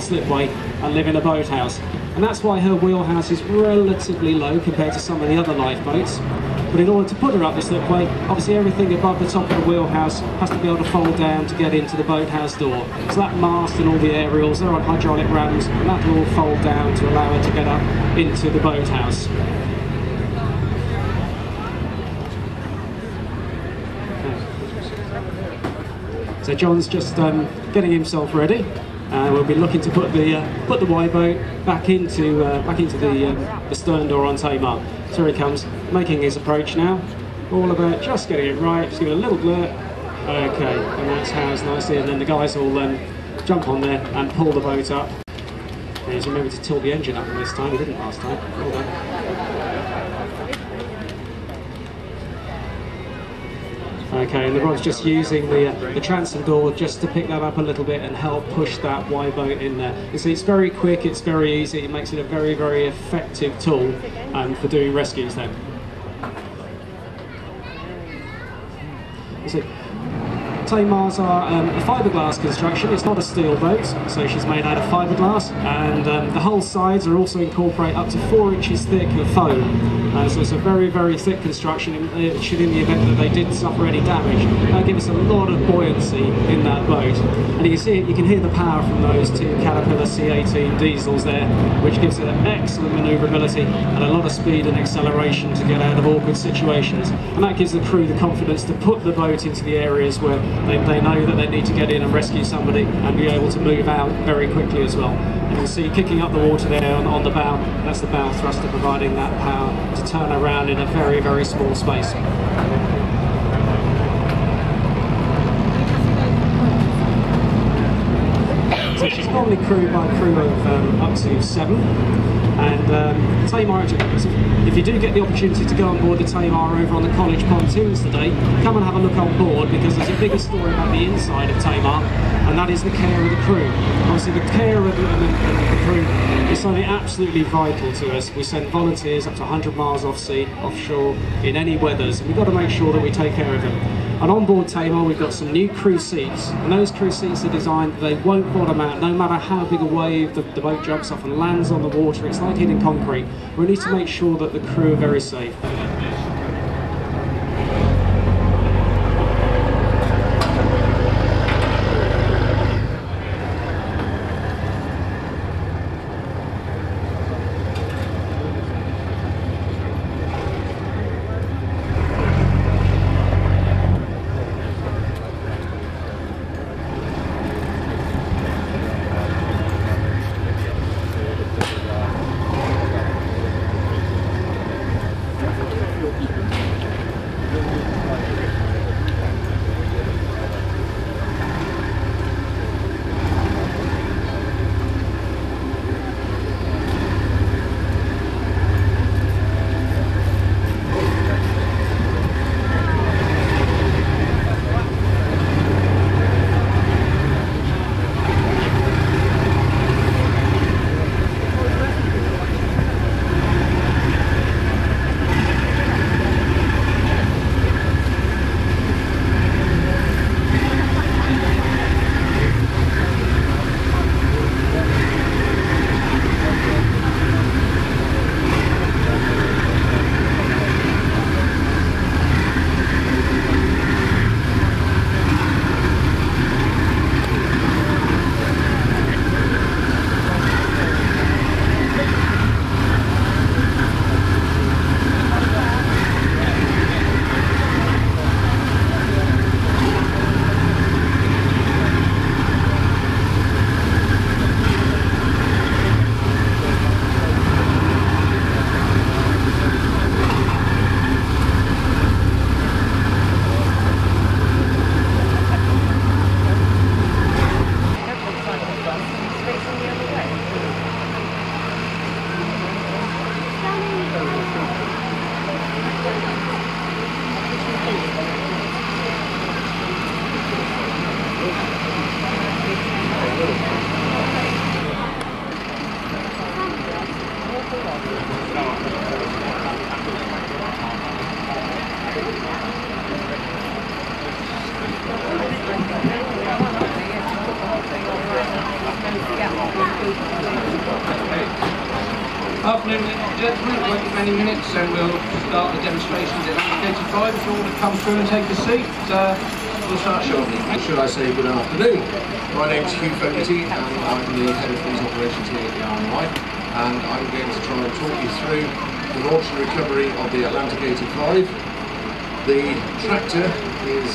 slipway and live in a boathouse. And that's why her wheelhouse is relatively low compared to some of the other lifeboats. But in order to put her up the slipway, obviously everything above the top of the wheelhouse has to be able to fold down to get into the boathouse door. So that mast and all the aerials, they're on hydraulic rams, and that will all fold down to allow her to get up into the boathouse. So John's just um, getting himself ready. Uh, we'll be looking to put the uh, put the Y boat back into uh, back into the um, the stern door on Tamar. So he comes, making his approach now. All about just getting it right. Just give it a little blurt. Okay, and that's housed nicely. And then the guys will um, jump on there and pull the boat up. He's remembered to tilt the engine up this time. He didn't last time. Okay, and the rod's just using the uh, the transom door just to pick that up a little bit and help push that Y boat in there. You see, it's very quick, it's very easy, it makes it a very, very effective tool um, for doing rescues then. You see, Tamar's are um, a fiberglass construction. It's not a steel boat, so she's made out of fiberglass, and um, the hull sides are also incorporate up to four inches thick of foam. Uh, so it's a very, very thick construction. Uh, should, in the event that they did suffer any damage, that gives us a lot of buoyancy in that boat. And you can see, you can hear the power from those two Caterpillar C18 diesels there, which gives it excellent manoeuvrability and a lot of speed and acceleration to get out of awkward situations. And that gives the crew the confidence to put the boat into the areas where they, they know that they need to get in and rescue somebody and be able to move out very quickly as well. You can see kicking up the water there on, on the bow, that's the bow thruster providing that power to turn around in a very, very small space. So she's normally crewed by a crew of um, up to seven. And um, Tamar, if you do get the opportunity to go on board the Tamar over on the college pontoons today, come and have a look on board because there's a bigger story about the inside of Tamar, and that is the care of the crew. Obviously, the care of the, the crew is something absolutely vital to us. We send volunteers up to 100 miles off sea, offshore, in any weathers, and we've got to make sure that we take care of them. And on board Tamar, we've got some new crew seats, and those crew seats are designed, they won't bottom out, no matter how big a wave the, the boat jumps off and lands on the water, it's like hitting concrete. We need to make sure that the crew are very safe. Gentlemen, it won't many minutes, and we'll start the demonstrations at 85. If you want to come through and take a seat, uh, we'll start shortly. Should I say good afternoon? My name's Hugh Fogarty and I'm the head of police operations here at the RNLI and I'm going to try and talk you through the launch and recovery of the Atlantic 85. The tractor is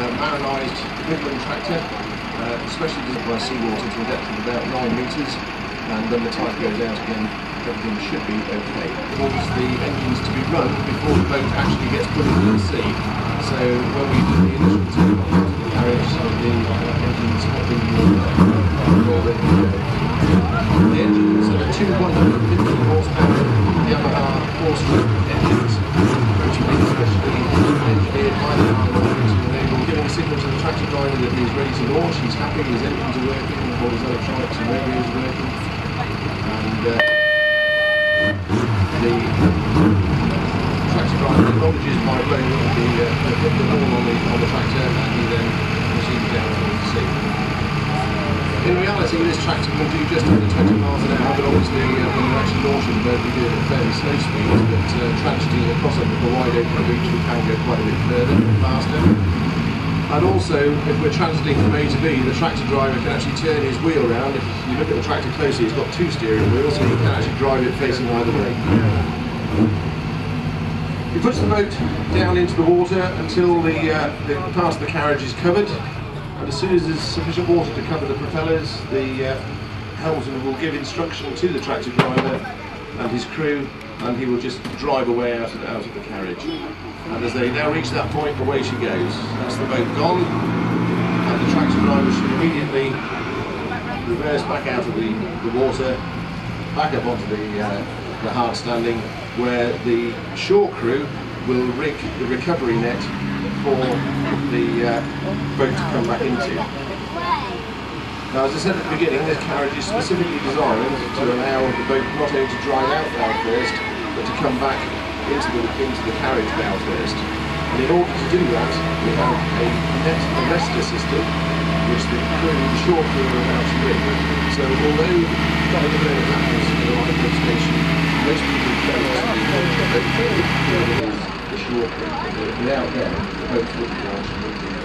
a marinized Midland tractor, uh, especially designed by seawater to a depth of about 9 metres and then the tide goes out again everything should be okay. It wants the engines to be run before the boat actually gets put into the sea. So when we do the initial takeoff of the carriage, so the engines have been already The engines are two 150 horsepower Yamaha four-stroke engines, which been specially engineered by the to signal to the tractor driver that he's ready to launch, he's happy, his engines are working, all his electronics and radios are working. Uh, the tractor acknowledges by blowing the, uh, the, the horn on the, on the tractor and he then proceeds down towards the sea. In reality, this tractor will do just under 20 miles an hour, but obviously uh, when you're actually launching the boat, we do it at fairly slow speeds, but uh, across over the wide open beach, we can go quite a bit further, faster. And also, if we're transiting from A to B, the tractor driver can actually turn his wheel around. If you look at the tractor closely, it's got two steering wheels, so he can actually drive it facing either way. He puts the boat down into the water until the, uh, the part of the carriage is covered. And as soon as there's sufficient water to cover the propellers, the uh, helmsman will give instruction to the tractor driver and his crew, and he will just drive away out of, out of the carriage. And as they now reach that point, away she goes. That's the boat gone, and the tractor driver should immediately reverse back out of the, the water, back up onto the, uh, the hard standing, where the shore crew will rig the recovery net for the uh, boat to come back into. Now, as I said at the beginning, this carriage is specifically designed to allow the boat not only to drive out bow first, but to come back into the, into the carriage. And in order to do that, we have a net arrestor system, which the crew, the shore crew are about to rig. So although not everything happens in the lifeboat station, most people don't the shore crew. Without them, the boats wouldn't launch and wouldn't be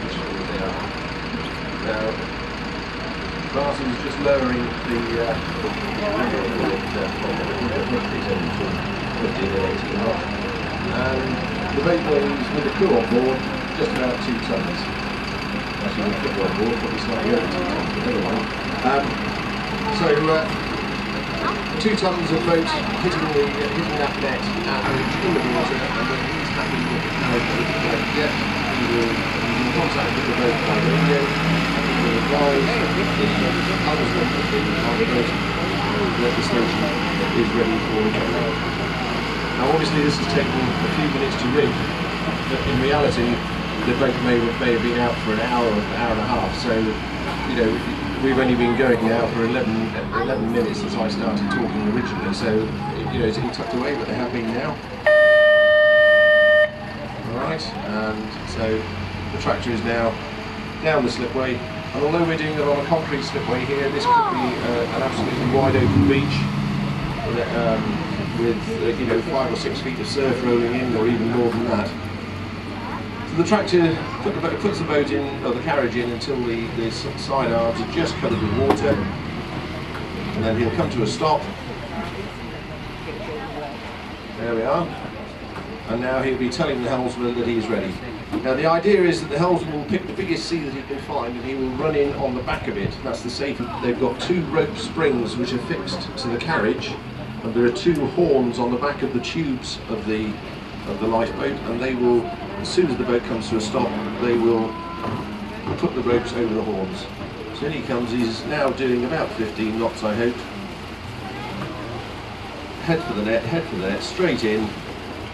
which is what they are. Now, Martin's just lowering the uh, and the boat weighs with the crew on board just about two tons. Actually, with the crew on board, probably slightly over two tons, but mind. Um, so, uh, two tons of boat hitting the uh, hitting that net average in the water, and when he's happy with that the boat get, he will contact with the boat by radio, station is ready for recovery. Now, obviously, this has taken a few minutes to rig, but in reality, the boat may, may have been out for an hour, or an hour and a half. So, you know, we've only been going now for 11, 11 minutes since I started talking originally. So, you know, it's all tucked away, but they have been now. All right, and so the tractor is now down the slipway. And although we're doing it on a concrete slipway here, this could be uh, an absolutely wide open beach. Um, with uh, you know five or six feet of surf rolling in, or even more than that. So the tractor put the boat, puts the boat in, or the carriage in, until the, the side arms are just covered with water, and then he'll come to a stop. There we are. And now he'll be telling the helmsman that he's ready. Now the idea is that the helmsman will pick the biggest sea that he can find and he will run in on the back of it. That's the safety. They've got two rope springs which are fixed to the carriage and there are two horns on the back of the tubes of the of the lifeboat and they will as soon as the boat comes to a stop they will put the ropes over the horns so in he comes he's now doing about 15 knots I hope head for the net head for the net straight in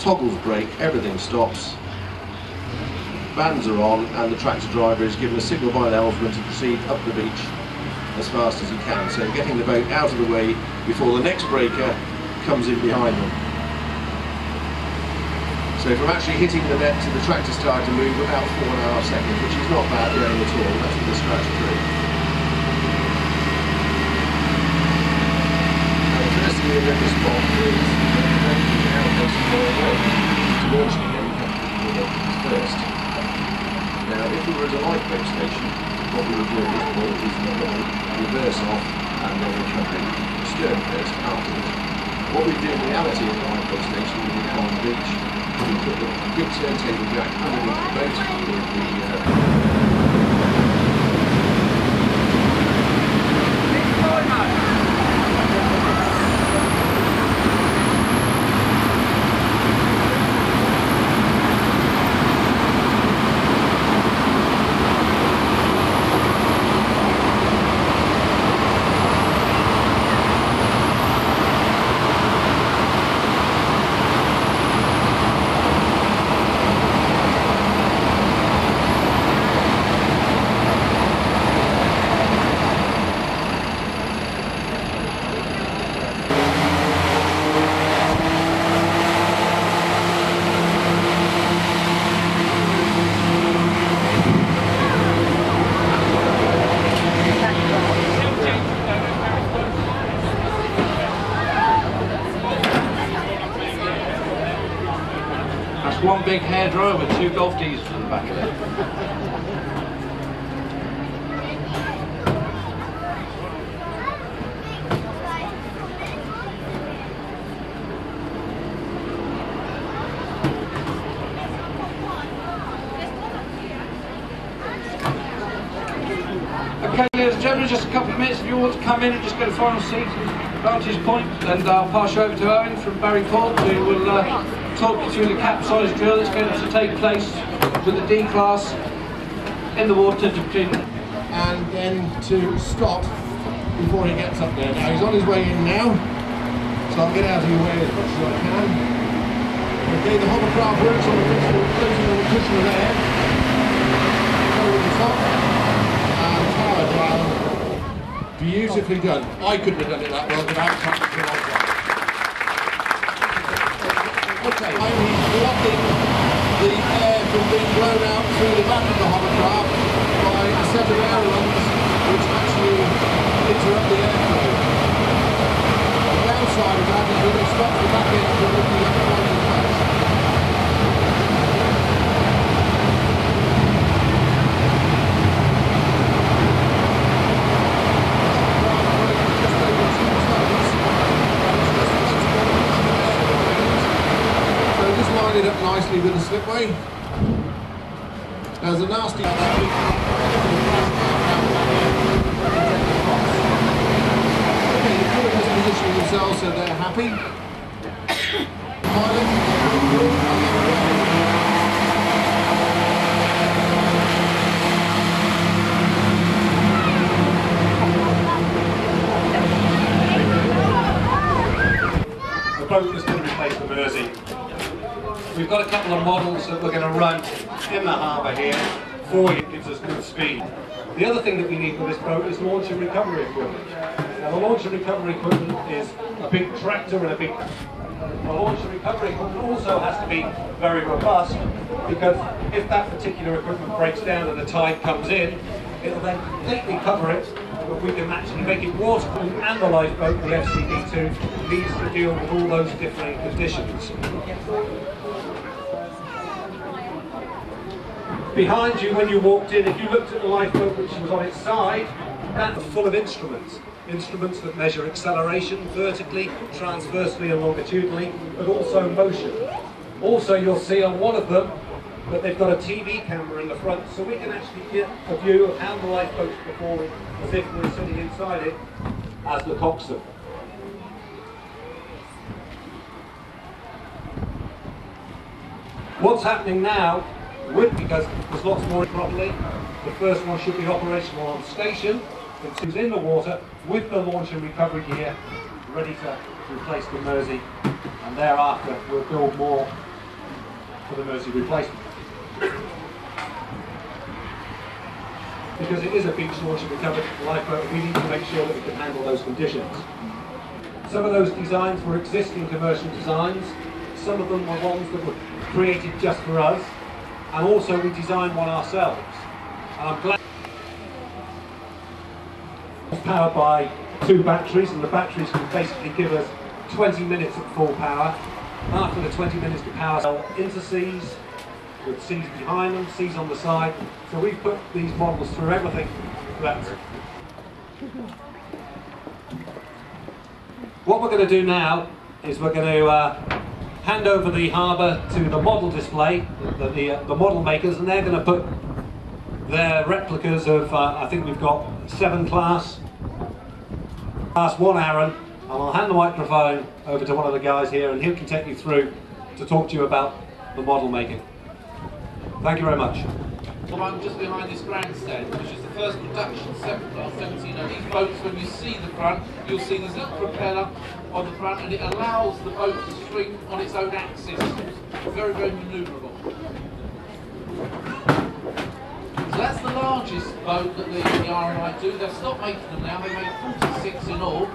toggles brake everything stops bands are on and the tractor driver is given a signal by the helmsman to proceed up the beach as fast as he can. So getting the boat out of the way before the next breaker comes in behind them. So from actually hitting the net to the tractor starting to move about four and a half seconds, which is not bad going at all. That's with the scratch through. Now the thing we're to spot is now just launching again first. Now, if we were at a light lifeboat station, what we would do at this point is we would reverse off and then recover stern first afterwards. What we do in reality at the lifeboat station we're now on the beach, we put the big turntable jack underneath the boat with the uh, That's one big hairdryer with two golf tees on the back of it. Okay, ladies and gentlemen, just a couple of minutes. If you want to come in and just get a final seat, vantage point, and I'll pass you over to Owen from Barry Court, who will uh, talk you through the capsize drill that's going to take place with the D class in the water between. and then to stop before he gets up there. Now he's on his way in now, so I'll get out of your way as much as I can. Okay, the hovercraft works on the the cushion of air. The top, and power. Beautifully done. I couldn't have done it that well without like that. Okay, I'm blocking the air from being blown out through the back of the hovercraft by a set of ailerons which actually interrupt the airflow. The downside of that is that it stops the back end from looking at the flying place. Just over two tons, and it's just transporting some air. So just line it up nicely with the slipway. There's a nasty. Okay, the crew has positioned themselves so they're happy. Pilot, crew, and then we're ready. The boat is going to replace the Mersey. We've got a couple of models that we're going to run in the harbour here for you. It gives us good speed. The other thing that we need for this boat is launch and recovery equipment. Now the launch and recovery equipment is a big tractor and a big... The launch and recovery equipment also has to be very robust because if that particular equipment breaks down and the tide comes in, it'll then completely cover it but we can actually make it waterproof and the lifeboat, the FCB2, needs to deal with all those differing conditions. Behind you, when you walked in, if you looked at the lifeboat which was on its side, that was full of instruments. Instruments that measure acceleration vertically, transversely and longitudinally, but also motion. Also, you'll see on one of them that they've got a TV camera in the front, so we can actually get a view of how the lifeboat's performing as if we're sitting inside it as the coxswain. What's happening now, with because there's lots more properly, the first one should be operational on station, and two's in the water with the launch and recovery gear ready to replace the Mersey, and thereafter we'll build more for the Mersey replacement. Because it is a beach launch and recovery lifeboat, we need to make sure that we can handle those conditions. Some of those designs were existing commercial designs, some of them were ones that were created just for us, and also we designed one ourselves. And I'm glad it's powered by two batteries, and the batteries can basically give us 20 minutes at full power. After the 20 minutes to power, they'll into seas, with seas behind them, seas on the side. So we've put these models through everything. What we're going to do now is we're going to uh, hand over the harbour to the model display, the, the, uh, the model makers, and they're going to put their replicas of, uh, I think we've got Severn class, class one Aaron, and I'll hand the microphone over to one of the guys here and he can take you through to talk to you about the model making. Thank you very much. Well, I'm just behind this grandstand, which is the first production Severn class 17. Now these boats, when you see the front, you'll see this little propeller on the front and it allows the boat to swing on its own axis. Very, very manoeuvrable. So that's the largest boat that the, the RNLI do. They've stopped making them now. They make 46 in all.